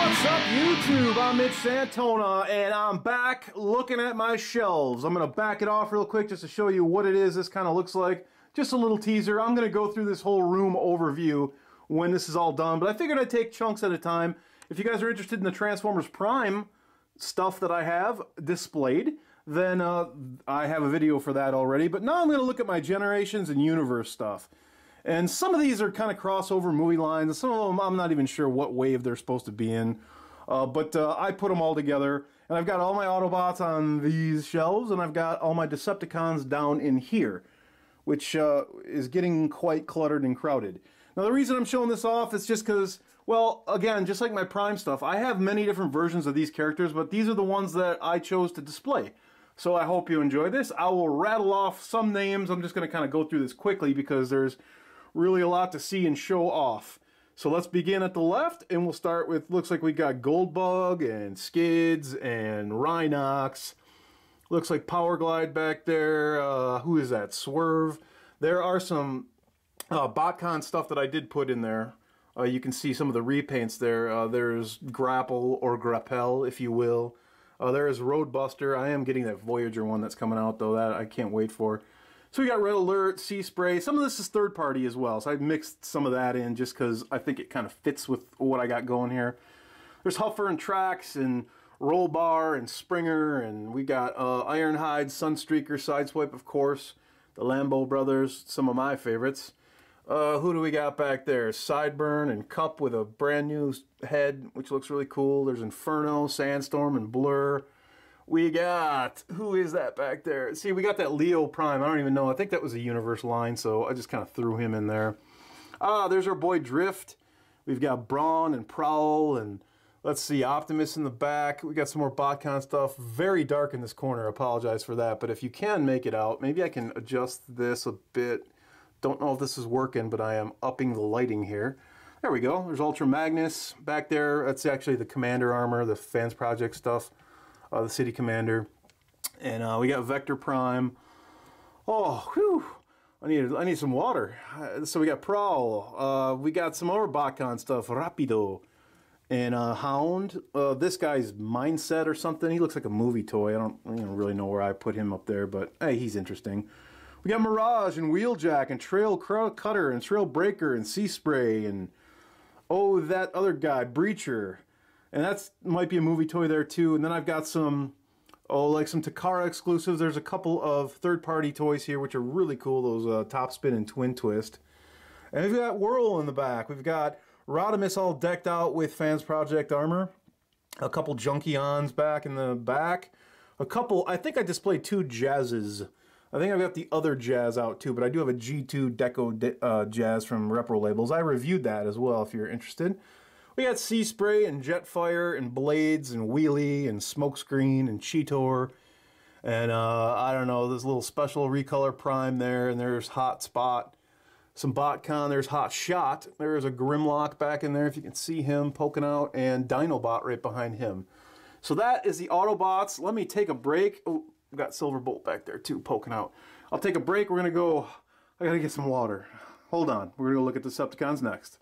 What's up, YouTube? I'm Mitch Santona, and I'm back looking at my shelves. I'm going to back it off real quick just to show you what it is this kind of looks like. Just a little teaser. I'm going to go through this whole room overview when this is all done, but I figured I'd take chunks at a time. If you guys are interested in the Transformers Prime stuff that I have displayed, then uh, I have a video for that already. But now I'm going to look at my Generations and Universe stuff. And some of these are kind of crossover movie lines. Some of them I'm not even sure what wave they're supposed to be in. Uh, but uh, I put them all together. And I've got all my Autobots on these shelves, and I've got all my Decepticons down in here, which uh, is getting quite cluttered and crowded. Now, the reason I'm showing this off is just because, well, again, just like my Prime stuff, I have many different versions of these characters, but these are the ones that I chose to display. So I hope you enjoy this. I will rattle off some names. I'm just going to kind of go through this quickly because there's really a lot to see and show off. So let's begin at the left, and we'll start with, looks like we got Goldbug and Skids and Rhinox. Looks like Power Glide back there. Uh, who is that? Swerve. There are some uh, BotCon stuff that I did put in there. Uh, you can see some of the repaints there. Uh, there's Grapple or Grappel, if you will. Uh, there is Roadbuster. I am getting that Voyager one that's coming out, though. That I can't wait for. So we got Red Alert, Sea Spray. Some of this is third party as well, so I mixed some of that in just because I think it kind of fits with what I got going here. There's Huffer and Trax and Roll Bar and Springer, and we got uh, Ironhide, Sunstreaker, Sideswipe, of course. The Lambo Brothers, some of my favorites. Uh, who do we got back there? Sideburn and Cup with a brand new head, which looks really cool. There's Inferno, Sandstorm, and Blur. We got, who is that back there? See, we got that Leo Prime. I don't even know. I think that was a Universe line, so I just kind of threw him in there. Ah, there's our boy Drift. We've got Brawn and Prowl, and let's see, Optimus in the back. We got some more BotCon stuff. Very dark in this corner. apologize for that, but if you can make it out, maybe I can adjust this a bit. Don't know if this is working, but I am upping the lighting here. There we go. There's Ultra Magnus back there. That's actually the Commander armor, the Fans Project stuff the City Commander. And uh, we got Vector Prime. Oh, whew. I need I need some water. Uh, so we got Prowl. Uh, we got some more BotCon stuff. Rapido. And uh, Hound. Uh, this guy's Mindset or something. He looks like a movie toy. I don't, I don't really know where I put him up there, but hey, he's interesting. We got Mirage and Wheeljack and Trail Cutter and Trail Breaker and Sea Spray and oh, that other guy, Breacher and that's might be a movie toy there too. And then I've got some, oh, like some Takara exclusives. There's a couple of third-party toys here which are really cool. Those uh, Top Spin and Twin Twist. And we've got Whirl in the back. We've got Rodimus all decked out with Fans Project armor. A couple Junkions back in the back. A couple, I think I displayed two Jazzes. I think I've got the other Jazz out too, but I do have a G2 Deco uh, Jazz from Repro Labels. I reviewed that as well if you're interested. We got Sea Spray and Jetfire and Blades and Wheelie and Smokescreen and Cheetor. And uh, I don't know, there's a little special recolor prime there, and there's Hot Spot. Some BotCon, there's Hot Shot. There's a Grimlock back in there, if you can see him poking out, and Dinobot right behind him. So that is the Autobots. Let me take a break. Oh, we got Silverbolt back there too, poking out. I'll take a break. We're going to go, I got to get some water. Hold on. We're going to go look at the Decepticons next.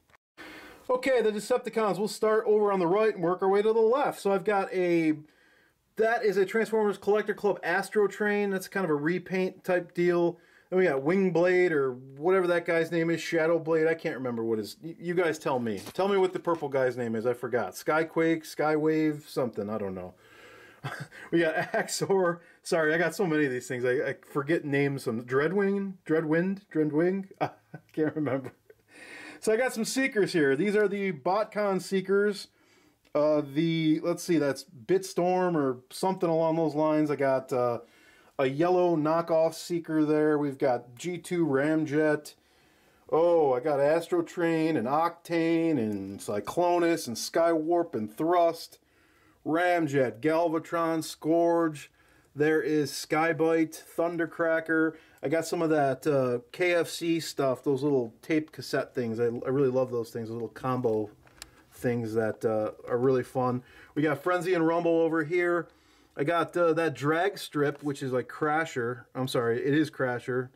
Okay, the Decepticons. We'll start over on the right and work our way to the left. So I've got a... That is a Transformers Collector Club Astro Train. That's kind of a repaint type deal. Then we got Wingblade or whatever that guy's name is. Shadow Blade. I can't remember what is. You guys tell me. Tell me what the purple guy's name is. I forgot. Skyquake, Skywave, something. I don't know. we got Axor. Sorry, I got so many of these things. I, I forget names. Some Dreadwing, Dreadwind, Dreadwing. I can't remember. So I got some Seekers here. These are the BotCon Seekers. Uh, the, let's see, that's Bitstorm or something along those lines. I got uh, a yellow knockoff Seeker there. We've got G2 Ramjet. Oh, I got Astro Train and Octane and Cyclonus and Skywarp and Thrust. Ramjet, Galvatron, Scourge. There is Skybite, Thundercracker. I got some of that uh, KFC stuff, those little tape cassette things. I, I, really love those things, those little combo things that uh, are really fun. We got Frenzy and Rumble over here. I got uh, that Dragstrip, which is like Crasher. I'm sorry, it is Crasher.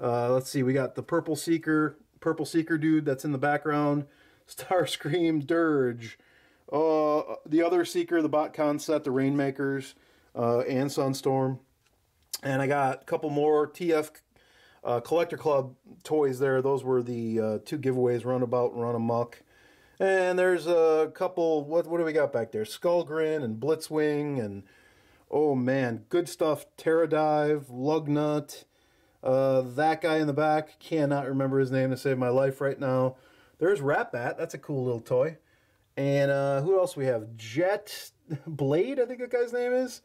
Uh, let's see, we got the Purple Seeker, Purple Seeker dude that's in the background. Starscream, Dirge. Uh, the other Seeker, the BotCon set, the Rainmakers, uh, and Sunstorm. And I got a couple more TF uh, Collector Club toys there. Those were the uh, two giveaways, Runabout Runamuck. And there's a couple, what, what do we got back there? Skullgrin and Blitzwing and, oh man, good stuff. Terradive, Lugnut, uh, that guy in the back, cannot remember his name to save my life right now. There's Ratbat, that's a cool little toy. And uh, who else we have? Jet Blade, I think that guy's name is.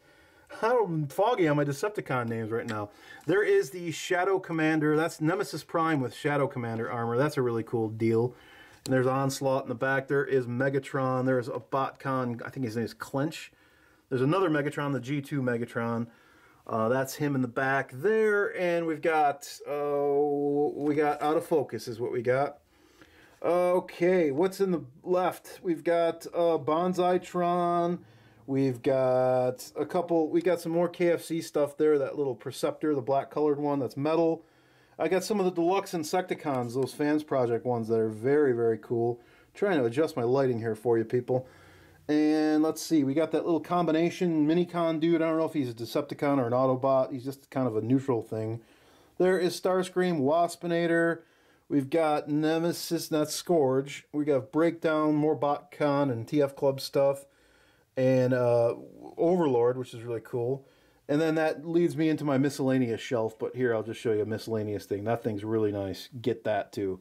I'm foggy on my Decepticon names right now. There is the Shadow Commander. That's Nemesis Prime with Shadow Commander armor. That's a really cool deal. And there's Onslaught in the back. There is Megatron. There's a BotCon. I think his name is Clench. There's another Megatron, the G2 Megatron. Uh, that's him in the back there. And we've got, uh, we got Out of Focus is what we got. Okay, what's in the left? We've got uh, Bonsai Tron. We've got a couple, we got some more KFC stuff there. That little Perceptor, the black colored one, that's metal. I got some of the deluxe Insecticons, those Fans Project ones that are very, very cool. trying to adjust my lighting here for you people. And let's see, we got that little combination Minicon dude. I don't know if he's a Decepticon or an Autobot. He's just kind of a neutral thing. There is Starscream, Waspinator. We've got Nemesis, not Scourge. We got Breakdown, more BotCon and TF Club stuff and uh, Overlord, which is really cool. And then that leads me into my miscellaneous shelf. But here, I'll just show you a miscellaneous thing. That thing's really nice. Get that too.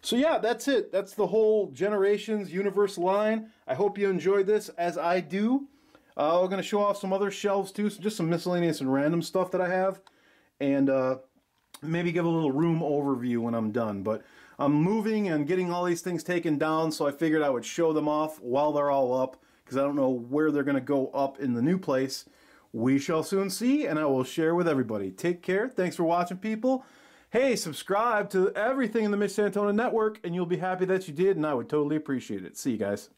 So yeah, that's it. That's the whole Generations Universe line. I hope you enjoyed this as I do. Uh, I'm going to show off some other shelves too. So just some miscellaneous and random stuff that I have. And uh, maybe give a little room overview when I'm done. But I'm moving and getting all these things taken down. So I figured I would show them off while they're all up because I don't know where they're going to go up in the new place. We shall soon see, and I will share with everybody. Take care. Thanks for watching, people. Hey, subscribe to everything in the Mitch Santona Network, and you'll be happy that you did, and I would totally appreciate it. See you guys.